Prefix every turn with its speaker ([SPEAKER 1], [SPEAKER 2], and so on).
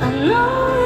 [SPEAKER 1] I know